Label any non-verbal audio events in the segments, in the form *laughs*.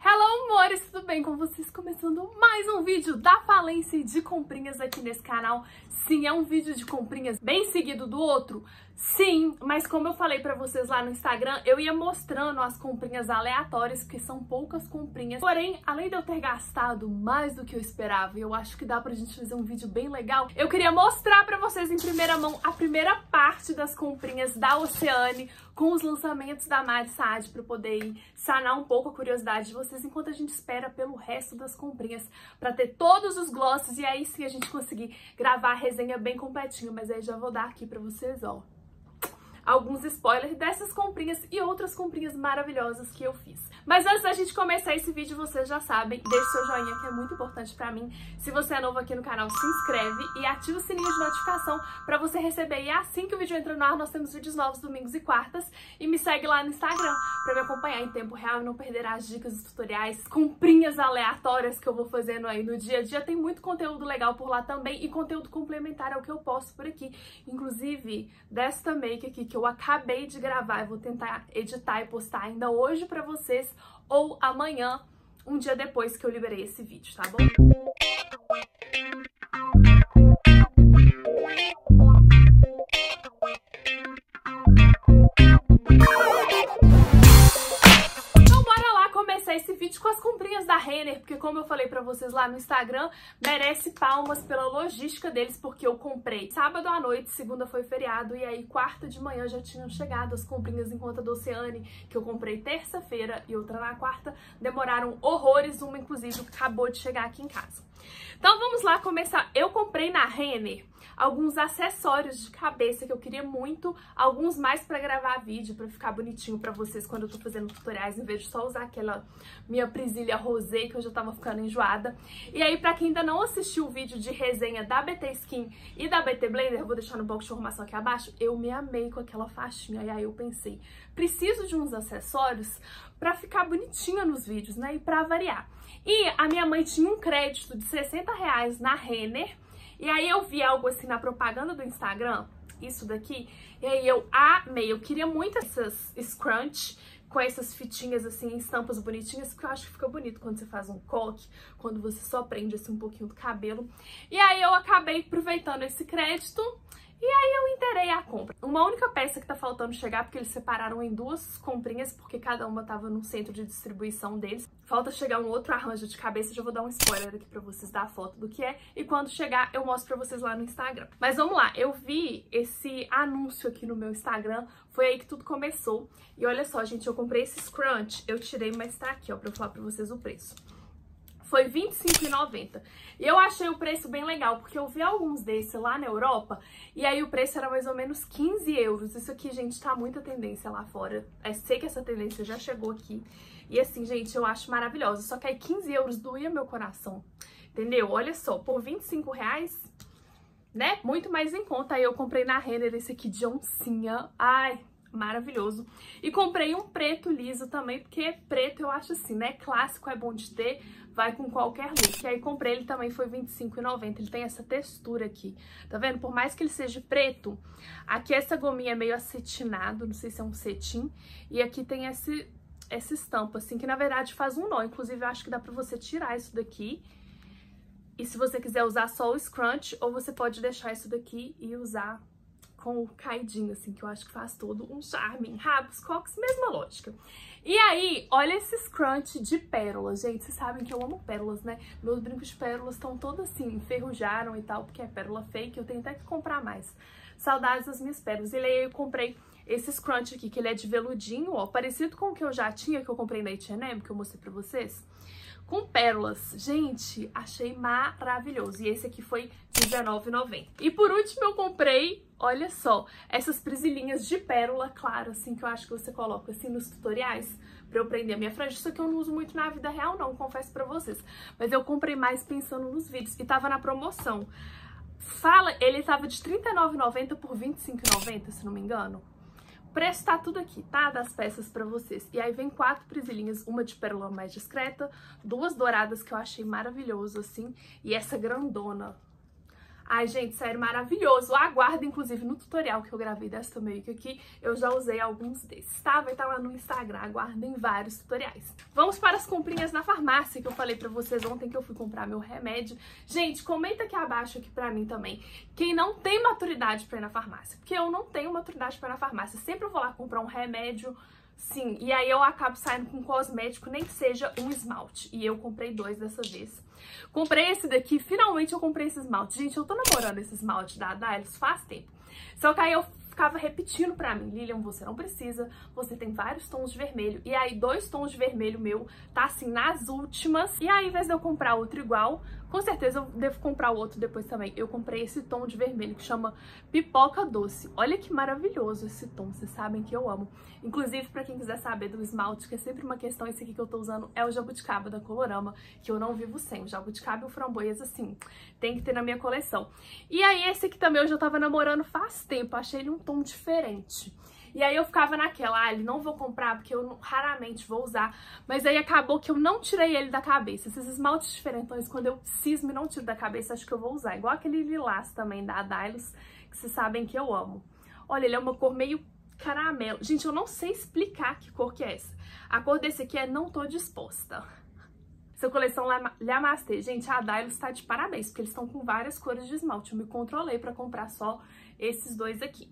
Hello, amores! Tudo bem com vocês? Começando mais um vídeo da falência de comprinhas aqui nesse canal. Sim, é um vídeo de comprinhas bem seguido do outro. Sim, mas como eu falei pra vocês lá no Instagram, eu ia mostrando as comprinhas aleatórias, porque são poucas comprinhas. Porém, além de eu ter gastado mais do que eu esperava, e eu acho que dá pra gente fazer um vídeo bem legal, eu queria mostrar pra vocês em primeira mão a primeira parte das comprinhas da Oceane, com os lançamentos da Mari Saad, pra poder sanar um pouco a curiosidade de vocês, enquanto a gente espera pelo resto das comprinhas, pra ter todos os glosses, e aí sim a gente conseguir gravar a resenha bem completinho, mas aí já vou dar aqui pra vocês, ó alguns spoilers dessas comprinhas e outras comprinhas maravilhosas que eu fiz. Mas antes da gente começar esse vídeo, vocês já sabem, deixe seu joinha que é muito importante pra mim. Se você é novo aqui no canal, se inscreve e ativa o sininho de notificação pra você receber. E assim que o vídeo entra no ar, nós temos vídeos novos domingos e quartas. E me segue lá no Instagram pra me acompanhar em tempo real e não perder as dicas e tutoriais, comprinhas aleatórias que eu vou fazendo aí no dia a dia. Tem muito conteúdo legal por lá também e conteúdo complementar ao que eu posto por aqui. Inclusive, desta make aqui que eu acabei de gravar. Eu vou tentar editar e postar ainda hoje pra vocês ou amanhã, um dia depois que eu liberei esse vídeo, tá bom? Porque como eu falei pra vocês lá no Instagram, merece palmas pela logística deles, porque eu comprei sábado à noite, segunda foi feriado, e aí quarta de manhã já tinham chegado as comprinhas em conta do Oceane, que eu comprei terça-feira e outra na quarta, demoraram horrores, uma inclusive acabou de chegar aqui em casa. Então vamos lá começar. Eu comprei na Renner alguns acessórios de cabeça que eu queria muito, alguns mais para gravar vídeo, para ficar bonitinho para vocês quando eu tô fazendo tutoriais, em vez de só usar aquela minha prisilha rosé que eu já tava ficando enjoada. E aí, para quem ainda não assistiu o vídeo de resenha da BT Skin e da BT Blender, eu vou deixar no box de informação aqui abaixo, eu me amei com aquela faixinha. E aí eu pensei, preciso de uns acessórios para ficar bonitinha nos vídeos, né? E para variar. E a minha mãe tinha um crédito de 60 reais na Renner, e aí eu vi algo assim na propaganda do Instagram, isso daqui, e aí eu amei. Eu queria muito essas scrunch com essas fitinhas assim, estampas bonitinhas, que eu acho que fica bonito quando você faz um coque, quando você só prende assim um pouquinho do cabelo. E aí eu acabei aproveitando esse crédito e aí eu interei a compra. Uma única peça que tá faltando chegar, porque eles separaram em duas comprinhas, porque cada uma tava no centro de distribuição deles. Falta chegar um outro arranjo de cabeça, já vou dar um spoiler aqui pra vocês dar a foto do que é. E quando chegar, eu mostro pra vocês lá no Instagram. Mas vamos lá, eu vi esse anúncio aqui no meu Instagram, foi aí que tudo começou. E olha só, gente, eu comprei esse scrunch, eu tirei, mas tá aqui, ó, pra eu falar pra vocês o preço foi R$25,90. E eu achei o preço bem legal, porque eu vi alguns desses lá na Europa, e aí o preço era mais ou menos 15 euros. Isso aqui, gente, tá muita tendência lá fora. Eu sei que essa tendência já chegou aqui. E assim, gente, eu acho maravilhosa. Só que aí 15 euros doía meu coração, entendeu? Olha só, por 25 reais, né? Muito mais em conta. Aí eu comprei na Renner esse aqui de oncinha. Ai, maravilhoso. E comprei um preto liso também, porque preto eu acho assim, né? Clássico é bom de ter, vai com qualquer look. Aí comprei ele também, foi R$25,90. Ele tem essa textura aqui, tá vendo? Por mais que ele seja preto, aqui essa gominha é meio acetinado, não sei se é um cetim. E aqui tem esse, essa estampa, assim, que na verdade faz um nó. Inclusive, eu acho que dá pra você tirar isso daqui. E se você quiser usar só o scrunch, ou você pode deixar isso daqui e usar com o caidinho, assim, que eu acho que faz todo um charme. Rabos, cox, mesma lógica. E aí, olha esse scrunch de pérolas, gente. Vocês sabem que eu amo pérolas, né? Meus brincos de pérolas estão todos assim, enferrujaram e tal, porque é pérola fake. Eu tenho até que comprar mais. Saudades das minhas pérolas. E aí eu comprei esse scrunch aqui, que ele é de veludinho, ó. Parecido com o que eu já tinha, que eu comprei na H&M, que eu mostrei pra vocês com pérolas. Gente, achei maravilhoso. E esse aqui foi R$19,90. E por último eu comprei, olha só, essas presilhinhas de pérola clara, assim, que eu acho que você coloca assim nos tutoriais pra eu prender a minha franja. Isso aqui eu não uso muito na vida real não, confesso pra vocês. Mas eu comprei mais pensando nos vídeos e tava na promoção. Fala, ele tava de R$39,90 por R$25,90, se não me engano preço tá tudo aqui, tá? Das peças pra vocês. E aí vem quatro presilhinhas, uma de pérola mais discreta, duas douradas que eu achei maravilhoso, assim, e essa grandona. Ai, gente, sério, maravilhoso. Aguardo, inclusive, no tutorial que eu gravei desta make aqui, eu já usei alguns desses, tá? Vai estar tá lá no Instagram, aguardem vários tutoriais. Vamos para as comprinhas na farmácia, que eu falei pra vocês ontem que eu fui comprar meu remédio. Gente, comenta aqui abaixo aqui pra mim também, quem não tem maturidade pra ir na farmácia. Porque eu não tenho maturidade pra ir na farmácia. Sempre eu vou lá comprar um remédio Sim, e aí eu acabo saindo com cosmético, nem que seja um esmalte. E eu comprei dois dessa vez. Comprei esse daqui, finalmente eu comprei esse esmalte. Gente, eu tô namorando esse esmalte da Dylos faz tempo. Só que aí eu ficava repetindo pra mim, Lilian, você não precisa, você tem vários tons de vermelho. E aí, dois tons de vermelho meu tá assim nas últimas. E aí, ao invés de eu comprar outro igual, com certeza eu devo comprar o outro depois também. Eu comprei esse tom de vermelho que chama Pipoca Doce. Olha que maravilhoso esse tom, vocês sabem que eu amo. Inclusive, pra quem quiser saber do esmalte, que é sempre uma questão, esse aqui que eu tô usando é o Jabuticaba da Colorama, que eu não vivo sem. O Jabuticaba e o Framboesa, assim, tem que ter na minha coleção. E aí, esse aqui também eu já tava namorando faz tempo, achei ele um tom diferente. E aí eu ficava naquela, ah, ele não vou comprar porque eu raramente vou usar. Mas aí acabou que eu não tirei ele da cabeça. Esses esmaltes diferentões, quando eu cismo e não tiro da cabeça, acho que eu vou usar. Igual aquele lilás também da Dylos, que vocês sabem que eu amo. Olha, ele é uma cor meio caramelo. Gente, eu não sei explicar que cor que é essa. A cor desse aqui é Não Tô Disposta. Seu coleção Lhamastê. Gente, a Dylos tá de parabéns, porque eles estão com várias cores de esmalte. Eu me controlei pra comprar só esses dois aqui.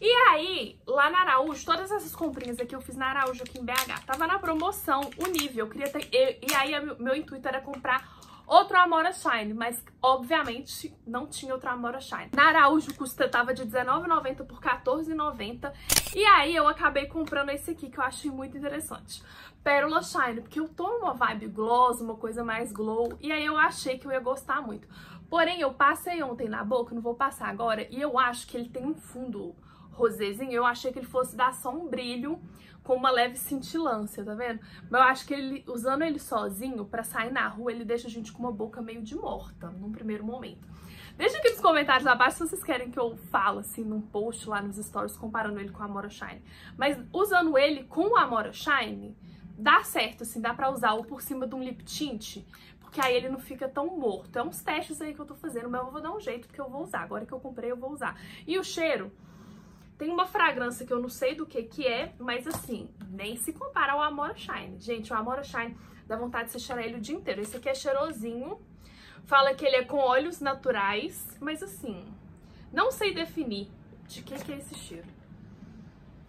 E aí, lá na Araújo, todas essas comprinhas aqui eu fiz na Araújo aqui em BH. Tava na promoção o nível, eu queria ter... E, e aí, meu, intuito era comprar outro Amora Shine, mas obviamente não tinha outro Amora Shine. Na Araújo custa, tava de R$19,90 por R$14,90 e aí eu acabei comprando esse aqui que eu achei muito interessante. Pérola Shine, porque eu tô numa vibe gloss, uma coisa mais glow, e aí eu achei que eu ia gostar muito. Porém, eu passei ontem na boca, não vou passar agora, e eu acho que ele tem um fundo rosézinho. Eu achei que ele fosse dar só um brilho com uma leve cintilância, tá vendo? Mas eu acho que ele, usando ele sozinho, pra sair na rua, ele deixa a gente com uma boca meio de morta, num primeiro momento. Deixa aqui nos comentários abaixo se vocês querem que eu fale, assim, num post lá nos stories, comparando ele com a Amora Shine. Mas usando ele com o Amora Shine, dá certo, assim, dá pra usar ou por cima de um lip tint, que aí ele não fica tão morto. É uns testes aí que eu tô fazendo, mas eu vou dar um jeito porque eu vou usar. Agora que eu comprei, eu vou usar. E o cheiro, tem uma fragrância que eu não sei do que que é, mas assim, nem se compara ao Amora Shine. Gente, o Amora Shine dá vontade de você cheirar ele o dia inteiro. Esse aqui é cheirosinho, fala que ele é com óleos naturais, mas assim, não sei definir de que que é esse cheiro.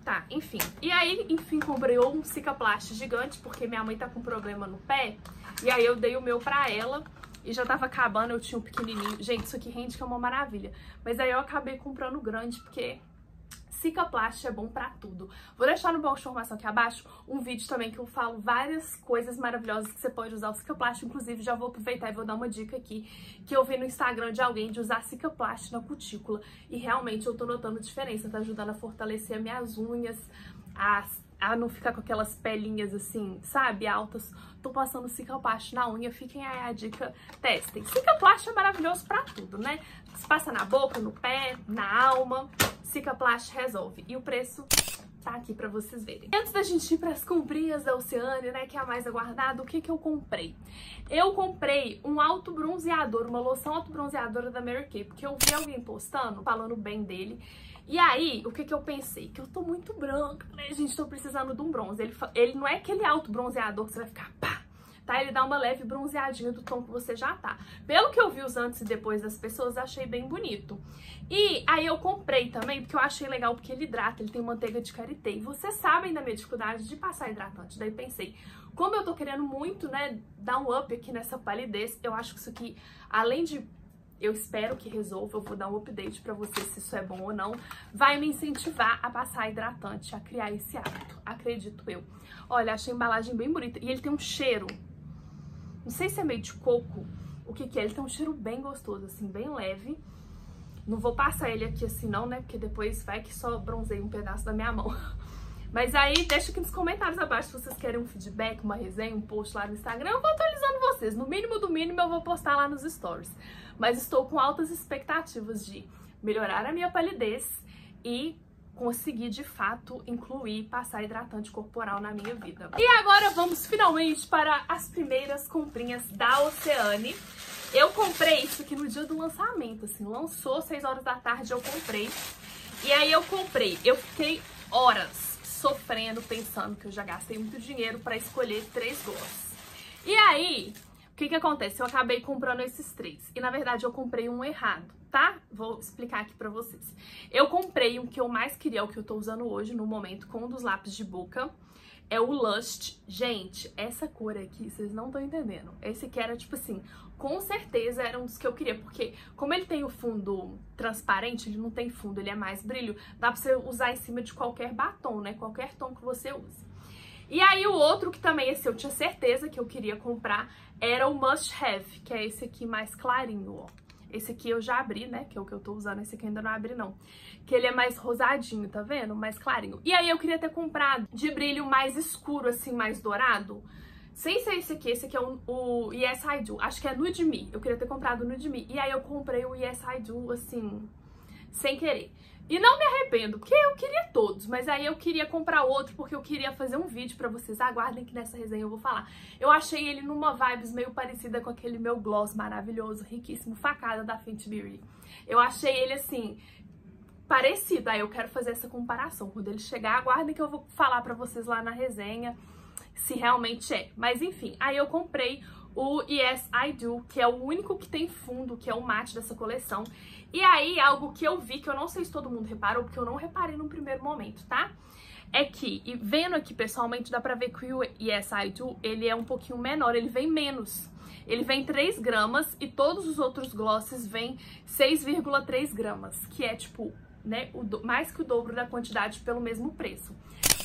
Tá, enfim. E aí, enfim, comprei um cicaplast gigante, porque minha mãe tá com problema no pé. E aí eu dei o meu pra ela e já tava acabando, eu tinha um pequenininho. Gente, isso aqui rende que é uma maravilha. Mas aí eu acabei comprando grande, porque Cicaplast é bom pra tudo. Vou deixar no box de informação aqui abaixo um vídeo também que eu falo várias coisas maravilhosas que você pode usar o Cicaplast. Inclusive, já vou aproveitar e vou dar uma dica aqui que eu vi no Instagram de alguém de usar Cicaplast na cutícula. E realmente eu tô notando diferença, tá ajudando a fortalecer as minhas unhas, a, a não ficar com aquelas pelinhas assim, sabe, altas. Tô passando Cicaplast na unha, fiquem aí a dica, testem. Cicaplast é maravilhoso pra tudo, né? Se passa na boca, no pé, na alma. Cicaplast resolve. E o preço tá aqui pra vocês verem. Antes da gente ir pras comprinhas da Oceane, né, que é a mais aguardada, o que que eu comprei? Eu comprei um auto bronzeador, uma loção auto bronzeadora da Mary Kay, porque eu vi alguém postando, falando bem dele, e aí, o que que eu pensei? Que eu tô muito branca, né, gente, tô precisando de um bronze. Ele, ele não é aquele auto bronzeador que você vai ficar pá, tá? Ele dá uma leve bronzeadinha do tom que você já tá. Pelo que eu vi os antes e depois das pessoas, achei bem bonito. E aí eu comprei também, porque eu achei legal, porque ele hidrata, ele tem manteiga de karité. E vocês sabem da minha dificuldade de passar hidratante. Daí pensei, como eu tô querendo muito, né, dar um up aqui nessa palidez, eu acho que isso aqui, além de eu espero que resolva, eu vou dar um update pra vocês se isso é bom ou não, vai me incentivar a passar hidratante, a criar esse hábito, acredito eu. Olha, achei a embalagem bem bonita e ele tem um cheiro não sei se é meio de coco, o que que é. Ele tem um cheiro bem gostoso, assim, bem leve. Não vou passar ele aqui assim não, né? Porque depois vai que só bronzeia um pedaço da minha mão. *laughs* Mas aí, deixa aqui nos comentários abaixo se vocês querem um feedback, uma resenha, um post lá no Instagram. Eu vou atualizando vocês. No mínimo do mínimo eu vou postar lá nos stories. Mas estou com altas expectativas de melhorar a minha palidez e conseguir de fato incluir passar hidratante corporal na minha vida. E agora vamos finalmente para as primeiras comprinhas da Oceane. Eu comprei isso aqui no dia do lançamento, assim, lançou 6 horas da tarde, eu comprei. E aí eu comprei, eu fiquei horas sofrendo, pensando que eu já gastei muito dinheiro pra escolher três gloss. E aí, que que acontece? Eu acabei comprando esses três. E na verdade eu comprei um errado, tá? Vou explicar aqui pra vocês. Eu comprei um que eu mais queria, o que eu tô usando hoje no momento, com um dos lápis de boca é o Lust. Gente, essa cor aqui, vocês não estão entendendo. Esse aqui era, tipo assim, com certeza era um dos que eu queria, porque como ele tem o fundo transparente, ele não tem fundo, ele é mais brilho, dá pra você usar em cima de qualquer batom, né? Qualquer tom que você use. E aí o outro que também esse eu tinha certeza que eu queria comprar era o Must Have, que é esse aqui mais clarinho, ó. Esse aqui eu já abri, né? Que é o que eu tô usando. Esse aqui ainda não abri, não. Que ele é mais rosadinho, tá vendo? Mais clarinho. E aí eu queria ter comprado de brilho mais escuro, assim, mais dourado. Sem ser esse aqui, esse aqui é o, o Yes I Do. Acho que é Nude Me. Eu queria ter comprado o Nude Me. E aí eu comprei o Yes I Do, assim, sem querer. E não me arrependo, porque eu queria todos, mas aí eu queria comprar outro porque eu queria fazer um vídeo pra vocês. Aguardem que nessa resenha eu vou falar. Eu achei ele numa vibes meio parecida com aquele meu gloss maravilhoso, riquíssimo, facada da Fenty Beauty. Eu achei ele assim, parecido. Aí eu quero fazer essa comparação. Quando ele chegar, aguardem que eu vou falar pra vocês lá na resenha se realmente é. Mas enfim, aí eu comprei o Yes I Do, que é o único que tem fundo, que é o mate dessa coleção. E aí, algo que eu vi, que eu não sei se todo mundo reparou, porque eu não reparei no primeiro momento, tá? É que, e vendo aqui pessoalmente, dá pra ver que o Yes I Do, ele é um pouquinho menor, ele vem menos. Ele vem 3 gramas e todos os outros glosses vêm 6,3 gramas, que é tipo, né, do, mais que o dobro da quantidade pelo mesmo preço.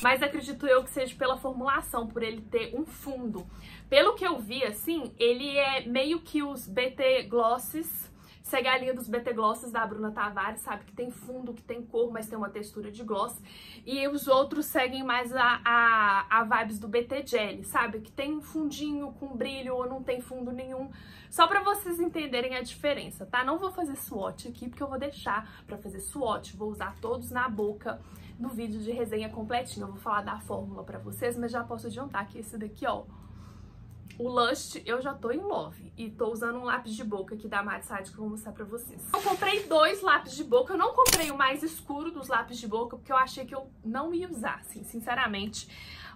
Mas acredito eu que seja pela formulação, por ele ter um fundo. Pelo que eu vi, assim, ele é meio que os BT Glosses, segue a linha dos BT Glosses da Bruna Tavares, sabe? Que tem fundo, que tem cor, mas tem uma textura de gloss. E os outros seguem mais a, a, a vibes do BT Jelly, sabe? Que tem um fundinho com brilho ou não tem fundo nenhum. Só pra vocês entenderem a diferença, tá? Não vou fazer swatch aqui, porque eu vou deixar pra fazer swatch. Vou usar todos na boca no vídeo de resenha completinho. Eu vou falar da fórmula pra vocês, mas já posso adiantar que esse daqui, ó, o Lust eu já tô em love e tô usando um lápis de boca aqui da Matte Side que eu vou mostrar pra vocês. Eu comprei dois lápis de boca, eu não comprei o mais escuro dos lápis de boca porque eu achei que eu não ia usar, assim, sinceramente.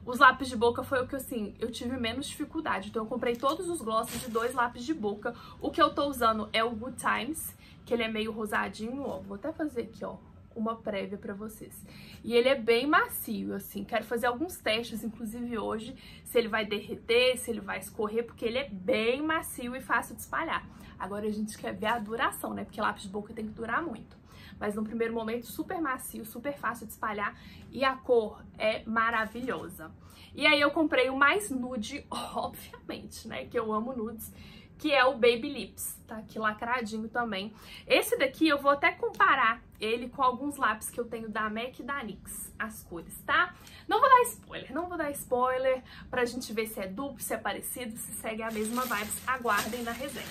Os lápis de boca foi o que, assim, eu tive menos dificuldade. Então eu comprei todos os glosses de dois lápis de boca. O que eu tô usando é o Good Times, que ele é meio rosadinho, ó. Vou até fazer aqui, ó uma prévia pra vocês. E ele é bem macio, assim, quero fazer alguns testes, inclusive hoje, se ele vai derreter, se ele vai escorrer, porque ele é bem macio e fácil de espalhar. Agora a gente quer ver a duração, né, porque lápis de boca tem que durar muito. Mas no primeiro momento, super macio, super fácil de espalhar e a cor é maravilhosa. E aí eu comprei o mais nude, *laughs* obviamente, né, que eu amo nudes, que é o Baby Lips, tá aqui lacradinho também. Esse daqui eu vou até comparar ele com alguns lápis que eu tenho da MAC e da NYX, as cores, tá? Não vou dar spoiler, não vou dar spoiler pra gente ver se é duplo, se é parecido, se segue a mesma vibe, aguardem na resenha.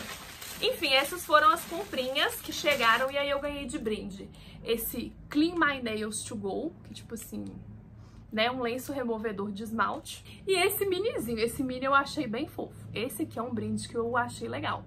Enfim, essas foram as comprinhas que chegaram e aí eu ganhei de brinde esse Clean My Nails to Go, que tipo assim, né, um lenço removedor de esmalte. E esse minizinho, esse mini eu achei bem fofo. Esse aqui é um brinde que eu achei legal,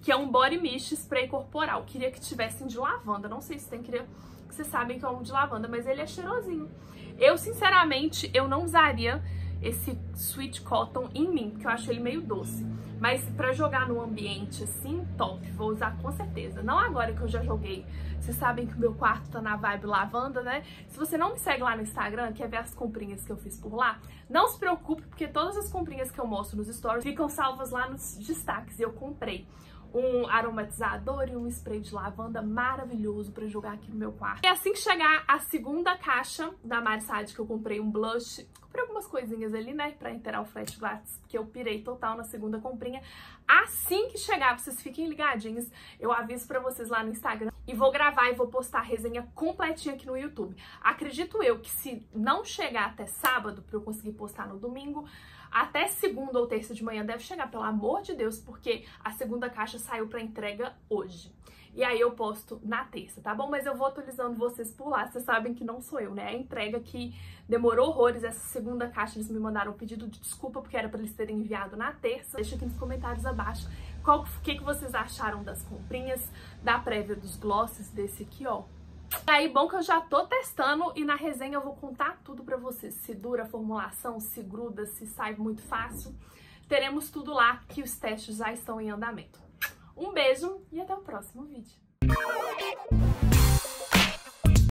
que é um Body Mist Spray Corporal. Queria que tivessem de lavanda, não sei se tem, queria que vocês sabem que é um de lavanda, mas ele é cheirosinho. Eu, sinceramente, eu não usaria esse Sweet Cotton em mim, porque eu acho ele meio doce. Mas pra jogar no ambiente assim, top, vou usar com certeza. Não agora que eu já joguei. Vocês sabem que o meu quarto tá na vibe lavanda, né? Se você não me segue lá no Instagram, quer ver as comprinhas que eu fiz por lá, não se preocupe, porque todas as comprinhas que eu mostro nos stories ficam salvas lá nos destaques. Eu comprei um aromatizador e um spray de lavanda maravilhoso pra jogar aqui no meu quarto. E assim que chegar a segunda caixa da Marsade, que eu comprei um blush, comprei algumas coisinhas ali, né, pra inteirar o flash glass, que eu pirei total na segunda comprinha. Assim que chegar, vocês fiquem ligadinhos, eu aviso pra vocês lá no Instagram e vou gravar e vou postar a resenha completinha aqui no YouTube. Acredito eu que se não chegar até sábado pra eu conseguir postar no domingo, até segunda ou terça de manhã deve chegar, pelo amor de Deus, porque a segunda caixa saiu para entrega hoje. E aí eu posto na terça, tá bom? Mas eu vou atualizando vocês por lá, vocês sabem que não sou eu, né? A entrega que demorou horrores, essa segunda caixa eles me mandaram um pedido de desculpa porque era para eles terem enviado na terça. Deixa aqui nos comentários abaixo qual que, que vocês acharam das comprinhas, da prévia dos glosses desse aqui, ó. Aí, bom que eu já tô testando e na resenha eu vou contar tudo pra vocês. Se dura a formulação, se gruda, se sai muito fácil. Teremos tudo lá que os testes já estão em andamento. Um beijo e até o próximo vídeo.